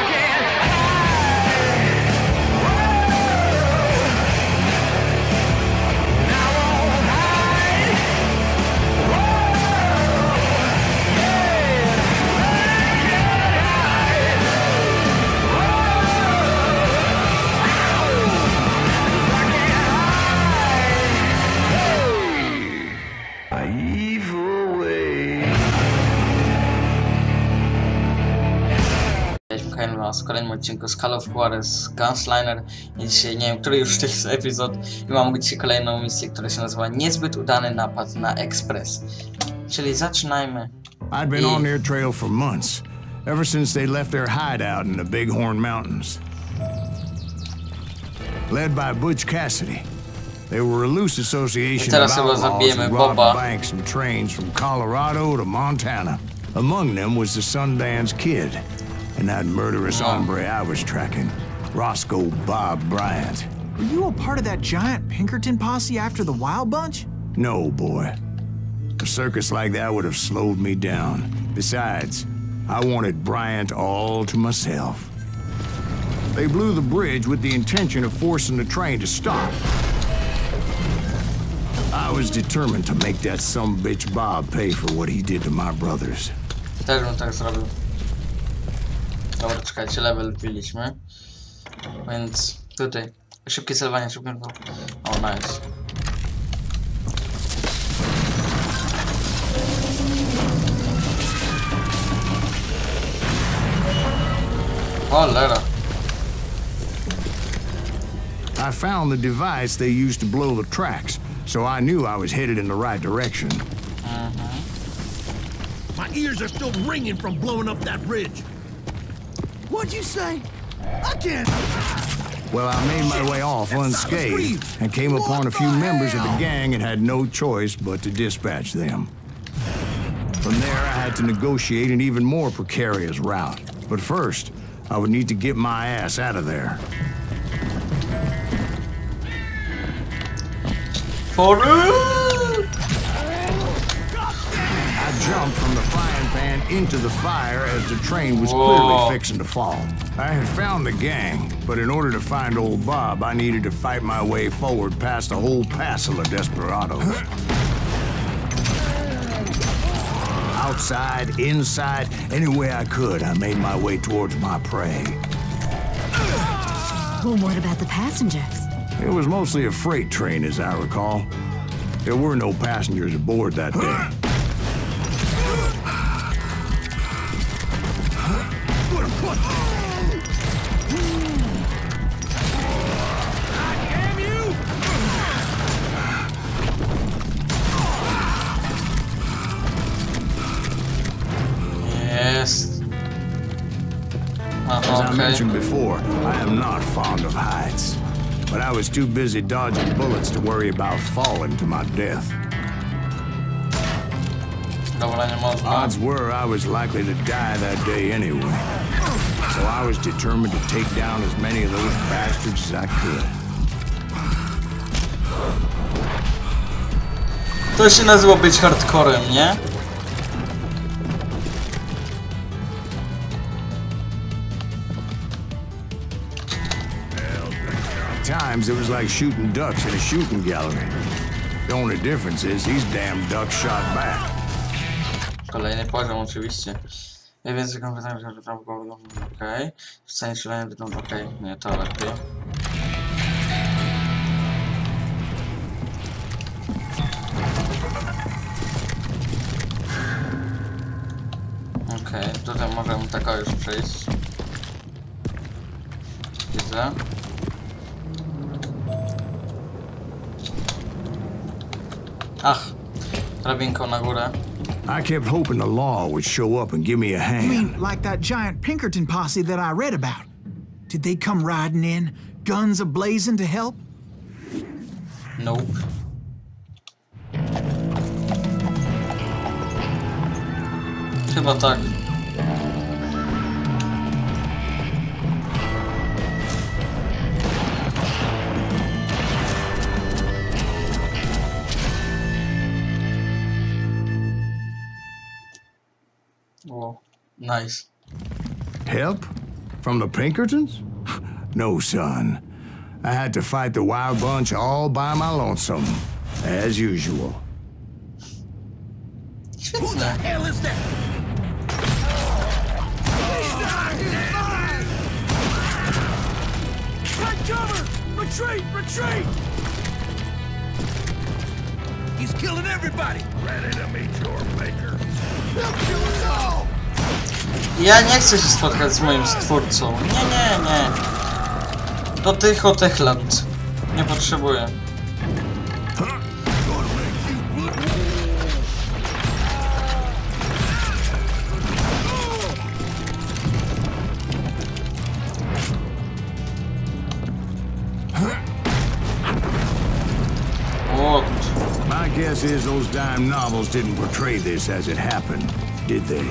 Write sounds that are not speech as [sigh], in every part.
evil W kolejnym odcinku z Call of Juarez Gunslinger i dzisiaj, nie wiem, który już to jest epizod i mam dzisiaj kolejną misję, która się nazywa Niezbyt udany napad na ekspres. Czyli zaczynajmy. I'd been on their trail for months, ever since they left their hideout in the Bighorn Mountains. Led by Butch Cassidy, they were a loose association of outlaws who robbed banks and trains from Colorado to Montana. Among them was the Sundance Kid, and that murderous hombre I was tracking, Roscoe Bob Bryant. Were you a part of that giant Pinkerton posse after the Wild Bunch? No, boy. A circus like that would have slowed me down. Besides, I wanted Bryant all to myself. They blew the bridge with the intention of forcing the train to stop. I was determined to make that some bitch Bob pay for what he did to my brothers. Dobra, czekajcie, level wbiliśmy. Więc tutaj. Szybkie celowanie, szybkie. O, nice. Cholera. I found the device they used to blow the tracks, so I knew I was headed in the right direction. Mhm. My ears are still ringing from blowing up that bridge. What'd you say? I can't. Well, I made my way off unscathed and came upon a few the members of the gang and had no choice but to dispatch them. From there, I had to negotiate an even more precarious route. But first, I would need to get my ass out of there. For jumped from the frying pan into the fire as the train was Whoa. clearly fixing to fall. I had found the gang, but in order to find old Bob, I needed to fight my way forward past a whole passel of desperados. Outside, inside, any way I could, I made my way towards my prey. Well, what about the passengers? It was mostly a freight train, as I recall. There were no passengers aboard that day. [gasps] [laughs] Jest. Uh, as Aha, I mentioned before, I am not fond of heights. But I was too busy dodging bullets to worry about falling to my death. Dobra, nie można. Odds were I was likely to die that day anyway. So I was determined to take down as many of those bastards as I could. To się nazywa być hardcorem, nie? Times, it was like shooting ducks in a shooting gallery. The only difference is these damn ducks shot back. Kolejny poziom oczywiście. Ja więcej kompetencji, że tam było okej. Wstanie strzelania wygląda okej. Nie, to lepiej. Okej, tutaj możemy taka już przejść. Widzę. Ach, drabinką na górę. I kept hoping the law would show up and give me a hand. You mean, like that giant Pinkerton posse that I read about. Did they come riding in, guns ablazing to help? Nope. Chyba tak. O, nice. Help? From the Pinkertons? [laughs] No, son. I had to fight the Wild Bunch all by my lonesome, as usual. Who the hell is that? Cover! Retreat! Retreat! He's killing everybody! Ready to meet your maker. He'll kill us all! Ja nie chcę się spotkać z moim stwórcą. Nie, nie, nie. Do tych o tych lat. Nie potrzebuję. Guess is those dime novels didn't portray this as it happened, did they?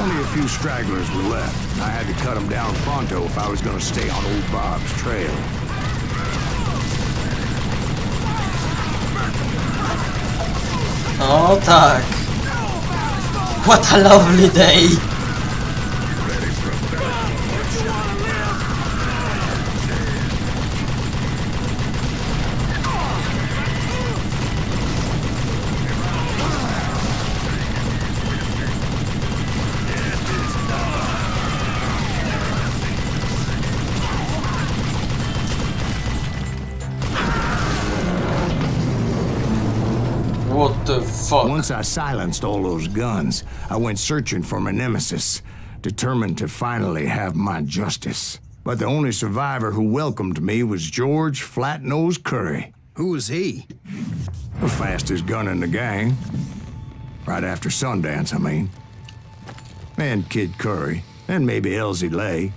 Only a few stragglers were left. I had to cut them down pronto if I was going to stay on old Bob's trail. Oh, tak. What a lovely day. What the fuck? Once I silenced all those guns, I went searching for my nemesis, determined to finally have my justice. But the only survivor who welcomed me was George Flatnose Curry, Who was he? the fastest gun in the gang. Right after Sundance, I mean. And Kid Curry, and maybe Elzy Lay.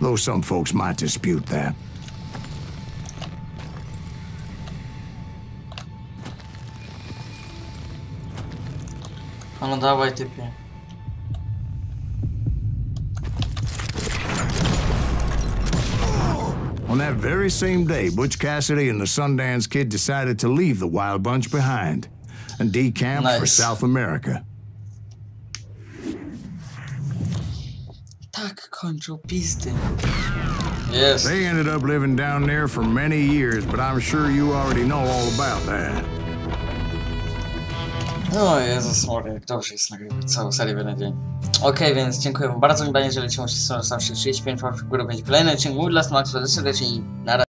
Though some folks might dispute that. A no dawaj typie. On that very same day, Butch Cassidy and the Sundance Kid decided to leave the Wild Bunch behind and decamp for South America. Tak kończą pizdy. Jest. They ended up living down there for many years, but I'm sure you already know all about that. O Jezus Maria, jak dobrze jest nagrywać całą serię w jeden dzień. Okej, więc dziękuję wam bardzo, jeżeli ci się zostawcie 35 łapek w górę, będzie kolejny odcinek mój dla Max, serdecznie i na razie.